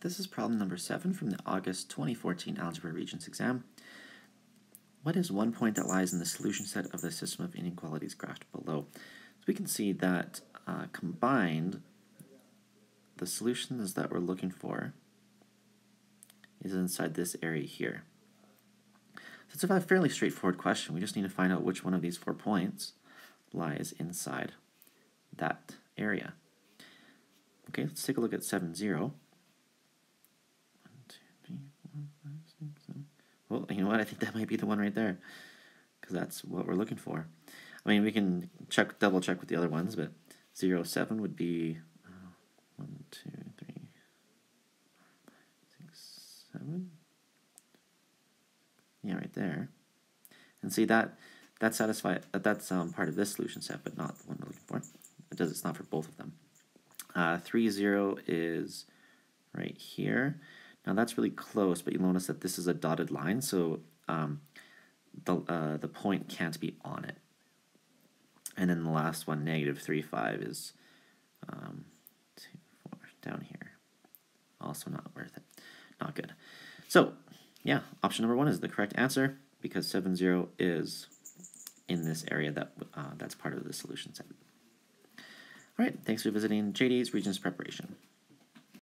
This is problem number 7 from the August 2014 Algebra Regents exam. What is one point that lies in the solution set of the system of inequalities graphed below? So we can see that uh, combined, the solutions that we're looking for is inside this area here. So it's a fairly straightforward question. We just need to find out which one of these four points lies inside that area. Okay, let's take a look at 7, 0. You know what? I think that might be the one right there, because that's what we're looking for. I mean, we can check, double check with the other ones, but 0, 7 would be uh, 1, 2, 3, 6, 7. Yeah, right there. And see that that satisfy that that's um, part of this solution set, but not the one we're looking for. It does. It's not for both of them. Uh, 3, 0 is right here. Now that's really close, but you'll notice that this is a dotted line, so um, the, uh, the point can't be on it. And then the last one, negative 3, 5, is um, two, four, down here. Also not worth it. Not good. So, yeah, option number one is the correct answer because 7, 0 is in this area that uh, that's part of the solution set. All right, thanks for visiting JD's Regents Preparation.